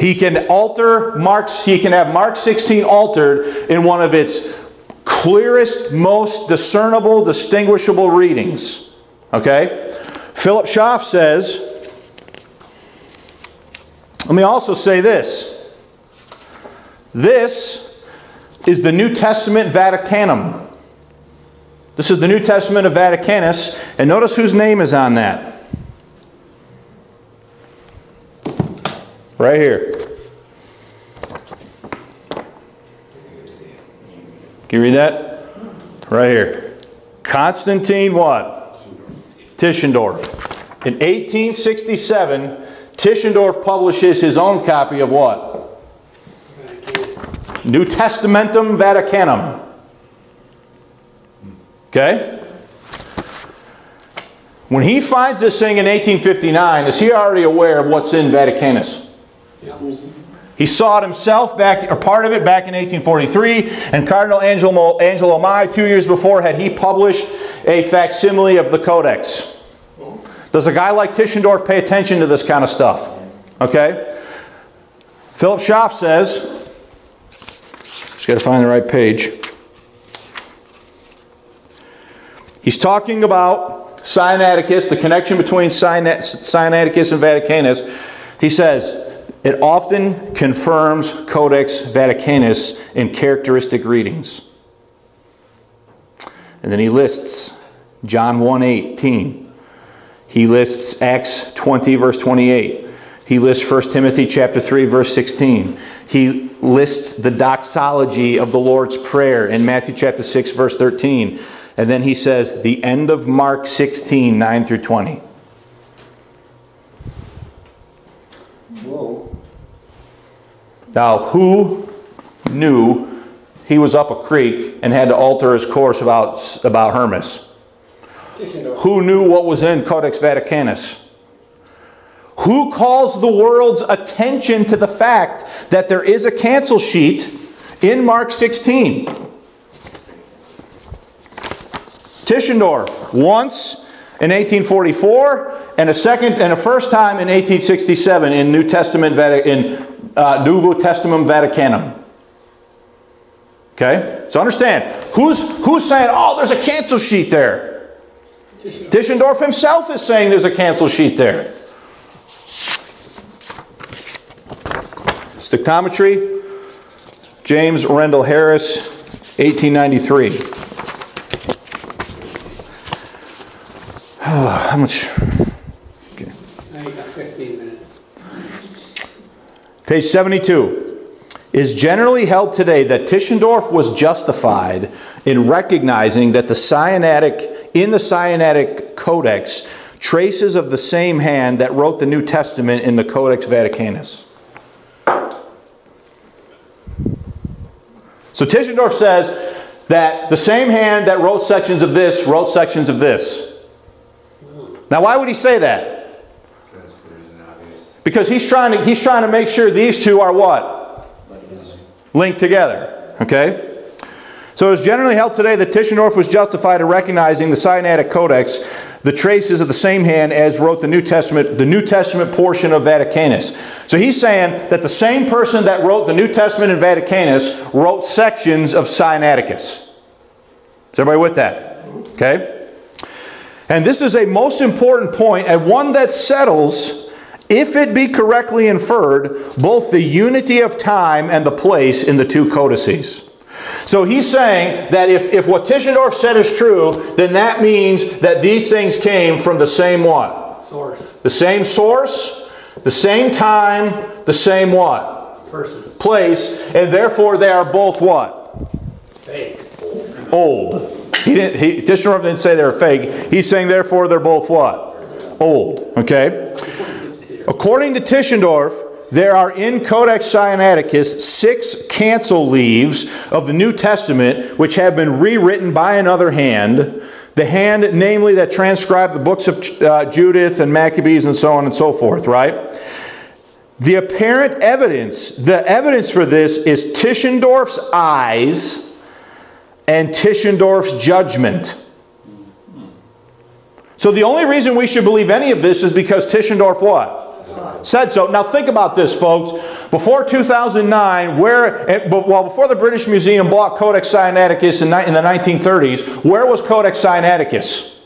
S1: He can alter Mark's, he can have Mark 16 altered in one of its clearest, most discernible, distinguishable readings. Okay? Philip Schaff says, let me also say this. This is the New Testament Vaticanum. This is the New Testament of Vaticanus, and notice whose name is on that. Right here. Can you read that? Right here. Constantine what? Tischendorf. In 1867, Tischendorf publishes his own copy of what? New Testamentum Vaticanum. Okay? When he finds this thing in 1859, is he already aware of what's in Vaticanus? He saw it himself back, or part of it back in 1843, and Cardinal Angelo, Angelo Mai, two years before, had he published a facsimile of the Codex. Does a guy like Tischendorf pay attention to this kind of stuff? Okay? Philip Schaff says, just got to find the right page. He's talking about Sinaiticus, the connection between Sinai- Sinaiticus and Vaticanus. He says, it often confirms Codex Vaticanus in characteristic readings. And then he lists John 1:18. He lists Acts 20 verse 28. He lists 1 Timothy chapter 3 verse 16. He lists the doxology of the Lord's prayer in Matthew chapter 6 verse 13. And then he says the end of Mark 16 9 through 20.
S4: Whoa.
S1: Now, who knew he was up a creek and had to alter his course about, about Hermas? Who knew what was in Codex Vaticanus? Who calls the world's attention to the fact that there is a cancel sheet in Mark 16? Tischendorf, once in 1844, and a second and a first time in 1867 in New Testament in uh, Nuevo Testament Vaticanum. Okay, so understand who's who's saying, "Oh, there's a cancel sheet there."
S3: Tischendorf.
S1: Tischendorf himself is saying there's a cancel sheet there. Stichometry, James Rendel Harris, 1893. How much?
S3: Now you got 15 minutes.
S1: Page 72. Is generally held today that Tischendorf was justified in recognizing that the Sinaitic, in the Sinaitic Codex, traces of the same hand that wrote the New Testament in the Codex Vaticanus. So Tischendorf says that the same hand that wrote sections of this wrote sections of this. Now, why would he say that?
S2: Because
S1: he's trying to, he's trying to make sure these two are what? linked together. Okay? So it is generally held today that Tischendorf was justified in recognizing the Sinaitic Codex, the traces of the same hand as wrote the New Testament, the New Testament portion of Vaticanus. So he's saying that the same person that wrote the New Testament in Vaticanus wrote sections of Sinaiticus. Is everybody with that? Okay? And this is a most important point and one that settles if it be correctly inferred, both the unity of time and the place in the two codices. So he's saying that if, if what Tischendorf said is true, then that means that these things came from the same one.
S3: Source.
S1: The same source, the same time, the same what?
S3: Person.
S1: Place, and therefore they are both what?
S3: Fake.
S1: Old. He didn't, he, didn't say they're fake. He's saying therefore they're both what? Old. Okay? According to Tischendorf, there are in Codex Sinaiticus six cancel leaves of the New Testament which have been rewritten by another hand. The hand, namely, that transcribed the books of uh, Judith and Maccabees and so on and so forth, right? The apparent evidence, the evidence for this is Tischendorf's eyes and Tischendorf's judgment. So the only reason we should believe any of this is because Tischendorf what? Said so. Now think about this, folks. Before 2009, where, well, before the British Museum bought Codex Sinaiticus in the 1930s, where was Codex Sinaiticus?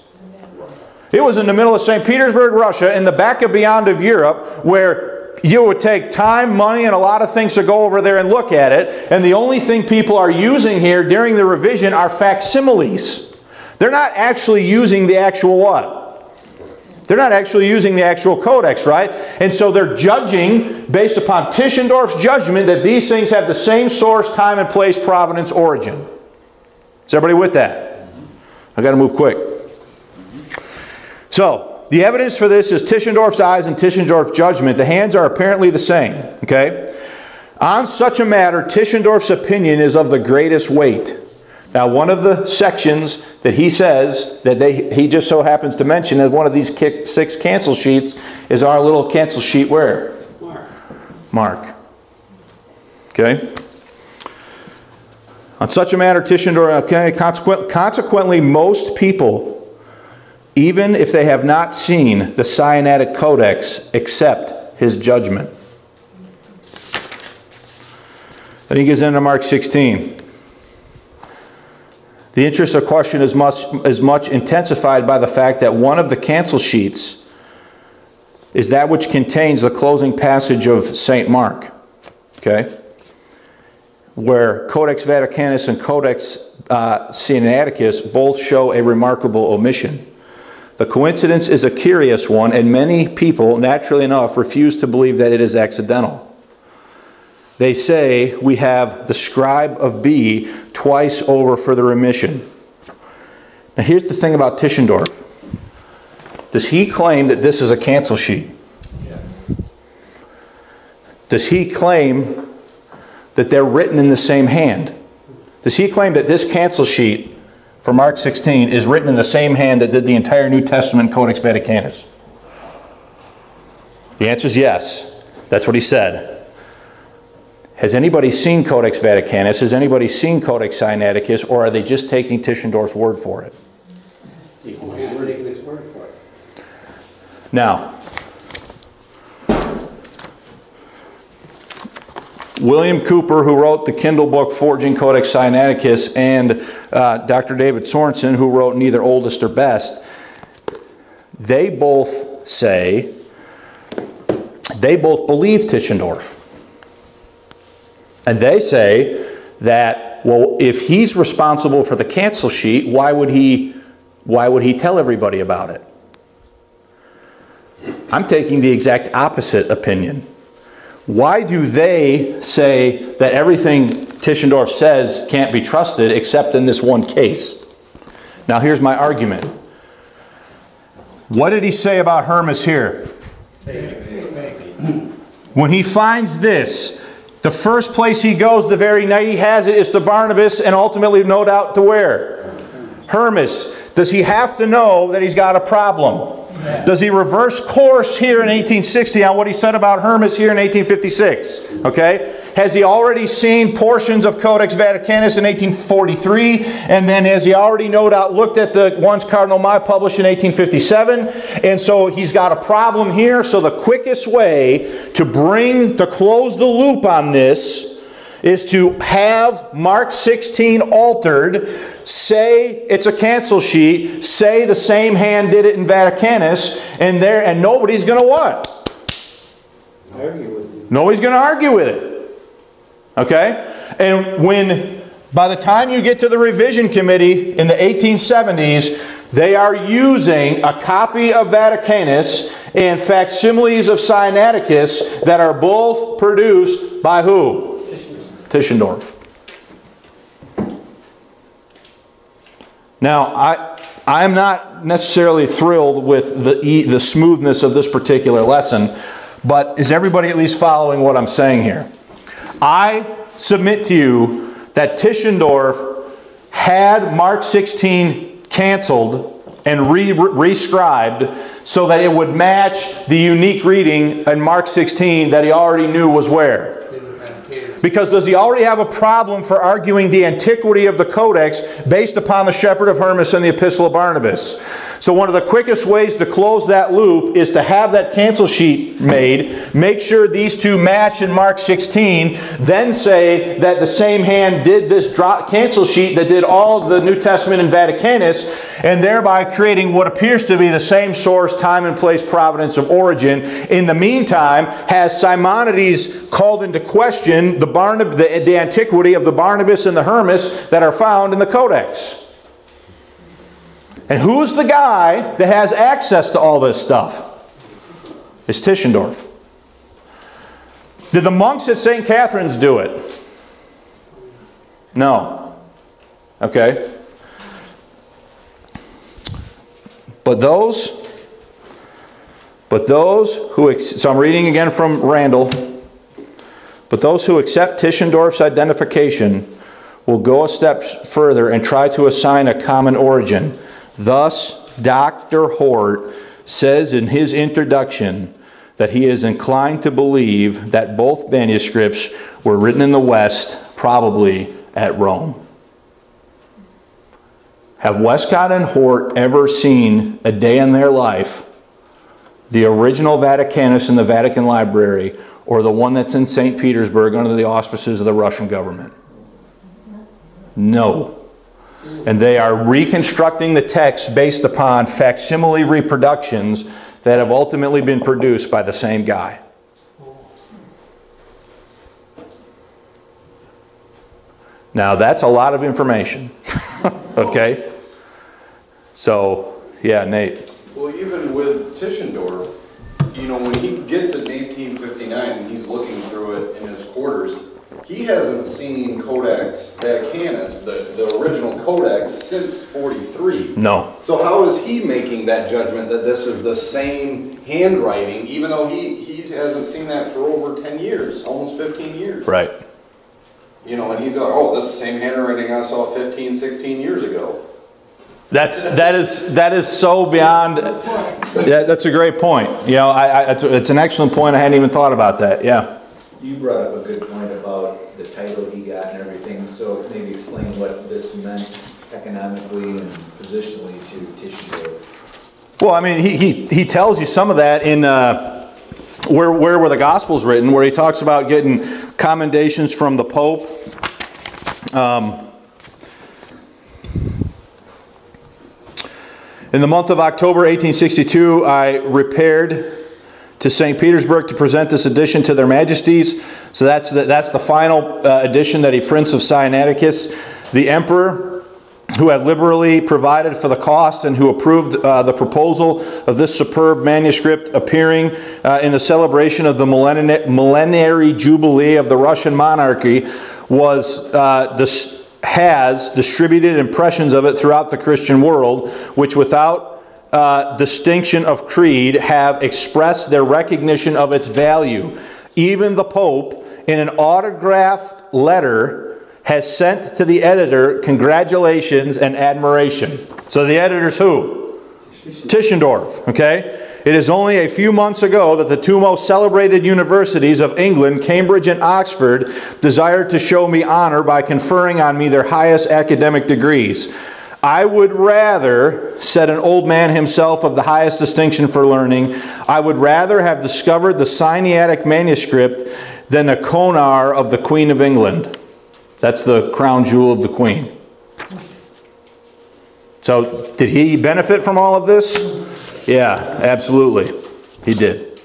S1: It was in the middle of St. Petersburg, Russia, in the back of beyond of Europe, where you would take time, money, and a lot of things to go over there and look at it. And the only thing people are using here during the revision are facsimiles. They're not actually using the actual what? They're not actually using the actual codex, right? And so they're judging based upon Tischendorf's judgment that these things have the same source, time, and place, provenance, origin. Is everybody with that? I got to move quick. So, the evidence for this is Tischendorf's eyes and Tischendorf's judgment. The hands are apparently the same, okay? On such a matter, Tischendorf's opinion is of the greatest weight. Now, one of the sections that he says that they, he just so happens to mention as one of these six cancel sheets is our little cancel sheet where?
S3: Mark.
S1: Mark. Okay? On such a matter, Tischendorf, okay, consequent, consequently, most people, even if they have not seen the Sinaitic Codex, accept his judgment. Then he gets into Mark 16. The interest of question is much, is much intensified by the fact that one of the cancel sheets is that which contains the closing passage of St. Mark, okay? Where Codex Vaticanus and Codex uh, Sinaiticus both show a remarkable omission. The coincidence is a curious one, and many people, naturally enough, refuse to believe that it is accidental. They say we have the scribe of B twice over for the remission. Now, here's the thing about Tischendorf. Does he claim that this is a cancel sheet? Does he claim that they're written in the same hand? Does he claim that this cancel sheet for Mark 16 is written in the same hand that did the entire New Testament Codex Vaticanus? The answer is yes. That's what he said. Has anybody seen Codex Vaticanus? Has anybody seen Codex Sinaiticus? Or are they just taking Tischendorf's word for it?
S3: You can have to take his word for it.
S1: Now, William Cooper, who wrote the Kindle book Forging Codex Sinaiticus, and uh, Dr. David Sorenson, who wrote Neither Oldest or Best, they both say, they both believe Tischendorf. And they say that, well, if he's responsible for the cancel sheet, why would he, why would he tell everybody about it? I'm taking the exact opposite opinion. Why do they say that everything Tischendorf says can't be trusted except in this one case? Now, here's my argument. What did he say about Hermas here? When he finds this, the first place he goes the very night he has it is to Barnabas and ultimately, no doubt, to where? Hermas. Does he have to know that he's got a problem? Does he reverse course here in 1860 on what he said about Hermas here in 1856? Okay? Has he already seen portions of Codex Vaticanus in 1843? And then has he already, no doubt, looked at the ones Cardinal Mai published in 1857? And so he's got a problem here. So the quickest way to bring, to close the loop on this is to have Mark 16 altered, say it's a cancel sheet, say the same hand did it in Vaticanus, and there and nobody's going to what?
S3: Argue with you.
S1: Nobody's going to argue with it. Okay? And when, by the time you get to the revision committee in the 1870s, they are using a copy of Vaticanus and facsimiles of Sinaiticus that are both produced by who? Tischendorf. Now, I, I'm not necessarily thrilled with the, the smoothness of this particular lesson, but is everybody at least following what I'm saying here? I submit to you that Tischendorf had Mark 16 canceled and re- rescribed so that it would match the unique reading in Mark 16 that he already knew was where? Because does he already have a problem for arguing the antiquity of the Codex based upon the Shepherd of Hermas and the Epistle of Barnabas? So one of the quickest ways to close that loop is to have that cancel sheet made, make sure these two match in Mark 16, then say that the same hand did this drop cancel sheet that did all the New Testament in Vaticanus, and thereby creating what appears to be the same source, time and place, providence of origin. In the meantime, has Simonides called into question the, Barnab- the, the antiquity of the Barnabas and the Hermas that are found in the Codex. And who's the guy that has access to all this stuff? It's Tischendorf. Did the monks at St. Catherine's do it? No. Okay. But those, but those who, so I'm reading again from Randall. But those who accept Tischendorf's identification will go a step further and try to assign a common origin. Thus, Dr. Hort says in his introduction that he is inclined to believe that both manuscripts were written in the West, probably at Rome. Have Westcott and Hort ever seen a day in their life, the original Vaticanus in the Vatican Library, or the one that's in St. Petersburg under the auspices of the Russian government? No. And they are reconstructing the text based upon facsimile reproductions that have ultimately been produced by the same guy. Now, that's a lot of information. okay? So, yeah, Nate.
S4: Well, even with Tischendorf, you know, when he gets it in 1859 and he's looking through it in his quarters, he hasn't seen Codex Vaticanus, the, the original Codex, since 43.
S1: No.
S4: So how is he making that judgment that this is the same handwriting, even though he, he hasn't seen that for over 10 years, almost 15 years?
S1: Right.
S4: You know, and he's like, oh, this is the same handwriting I saw 15, 16 years ago.
S1: That's, that is, that is so beyond, yeah, that's a great point. You know, I, I, it's, it's an excellent point, I hadn't even thought about that, yeah.
S2: You brought up a good point about the title he got and everything, so maybe explain what this meant and positionally to Tischendorf.
S1: Well, I mean, he, he, he tells you some of that in, uh, where, where were the Gospels written, where he talks about getting commendations from the Pope. Um, in the month of October 1862, I repaired to St. Petersburg to present this edition to their majesties. So that's the, that's the final uh, edition that he prints of Sinaiticus. The emperor, who had liberally provided for the cost and who approved uh, the proposal of this superb manuscript appearing uh, in the celebration of the millenary jubilee of the Russian monarchy, was uh, dis- has distributed impressions of it throughout the Christian world, which without uh, distinction of creed have expressed their recognition of its value. Even the Pope, in an autographed letter, has sent to the editor congratulations and admiration. So the editor's who? Tischendorf, okay? It is only a few months ago that the two most celebrated universities of England, Cambridge and Oxford, desired to show me honor by conferring on me their highest academic degrees. I would rather, said an old man himself of the highest distinction for learning, I would rather have discovered the Sinaitic manuscript than a conar of the Queen of England. That's the crown jewel of the Queen. So, did he benefit from all of this? Yeah, absolutely. He did.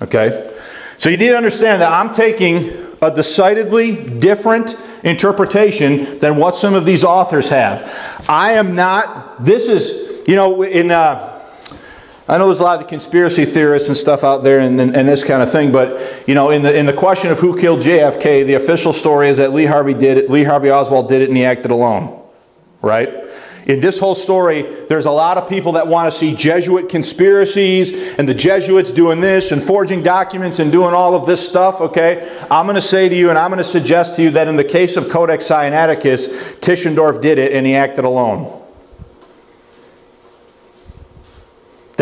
S1: Okay? So, you need to understand that I'm taking a decidedly different interpretation than what some of these authors have. I am not, this is, you know, in, uh, I know there's a lot of conspiracy theorists and stuff out there and, and, and, this kind of thing, but you know, in the in the question of who killed JFK, the official story is that Lee Harvey did it. Lee Harvey Oswald did it, and he acted alone, right? In this whole story, there's a lot of people that want to see Jesuit conspiracies and the Jesuits doing this and forging documents and doing all of this stuff, okay? I'm going to say to you and I'm going to suggest to you that in the case of Codex Sinaiticus, Tischendorf did it and he acted alone.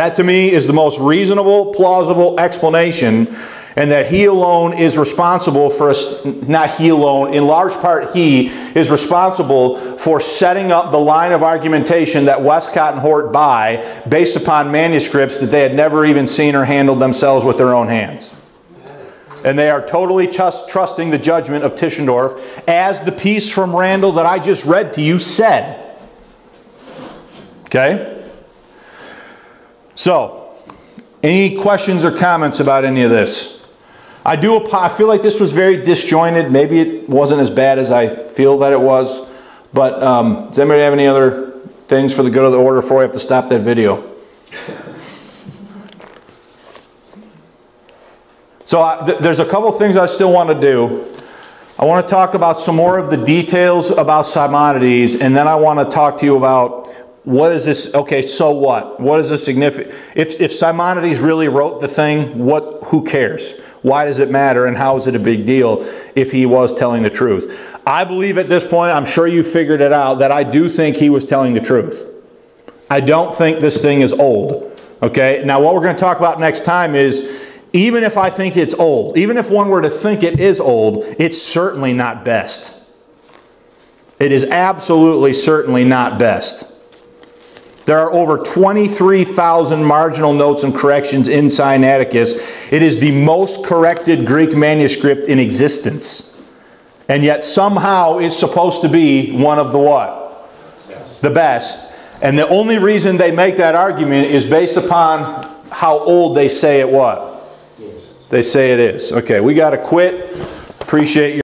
S1: That to me is the most reasonable, plausible explanation, and that he alone is responsible for, us, not he alone, in large part he is responsible for setting up the line of argumentation that Westcott and Hort buy based upon manuscripts that they had never even seen or handled themselves with their own hands. And they are totally trust, trusting the judgment of Tischendorf, as the piece from Randall that I just read to you said. Okay? So, any questions or comments about any of this? I do. I feel like this was very disjointed. Maybe it wasn't as bad as I feel that it was. But um, does anybody have any other things for the good of the order before I have to stop that video? So I, th there's a couple things I still want to do. I want to talk about some more of the details about Simonides, and then I want to talk to you about what is this? Okay, so what? What is the significant? If, if Simonides really wrote the thing, what? Who cares? Why does it matter and how is it a big deal if he was telling the truth? I believe at this point, I'm sure you figured it out, that I do think he was telling the truth. I don't think this thing is old. Okay, now what we're going to talk about next time is even if I think it's old, even if one were to think it is old, it's certainly not best. It is absolutely certainly not best. There are over 23,000 marginal notes and corrections in Sinaiticus. It is the most corrected Greek manuscript in existence. And yet somehow it's supposed to be one of the what? The best. And the only reason they make that argument is based upon how old they say it what? They say it is. Okay, we got to quit. Appreciate your